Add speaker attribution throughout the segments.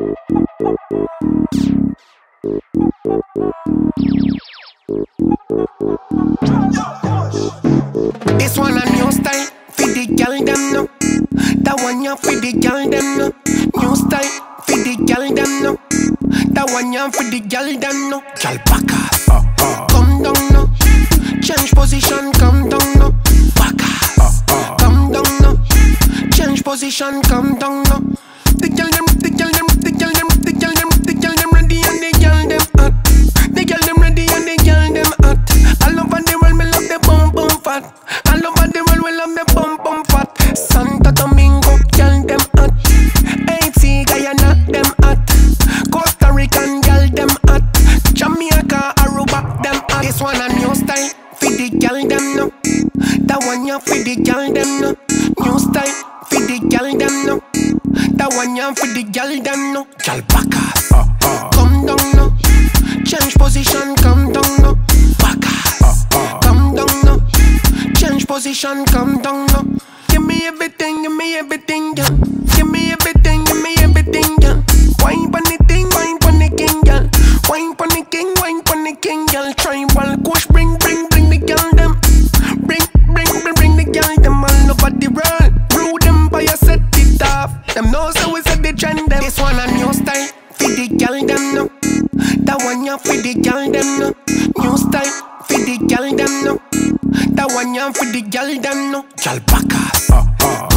Speaker 1: This one a new style for the girl them no. That one ya for the girl them no. New style for the girl them no. That one ya for the girl them no. Girl back ass, uh-uh. come down no. Change position, come down no. Back ass, come down no. Change position, come down no. The girl them, the girl them, the girl them, them no. That one ya for the girl them no. New style for the girl them no. That one ya for the girl them no. Girl back ass, uh-huh. come down no. Change position, come down no. Back ass, uh-huh. come down no. Change position, come down no. Give me everything, give me everything, yeah. Give me everything, give me everything, yeah. Wine pon the thing, wine pon the king, girl. Wine pon the king, wine pon the king, girl. Tribal kush, bring, bring, bring the girl Them know so we set the trend them. This one a new style for the girl them no. That one ya for the girl them no. New style for the girl them no. That one ya for the girl them no. Girl back ass, uh, come uh. down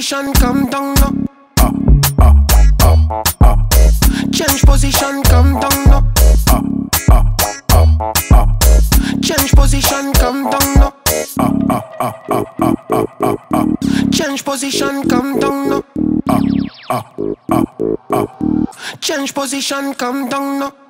Speaker 1: position, come down no. Change position, come down no. Change position, come down no. Change position, come down no. Change position, come down no.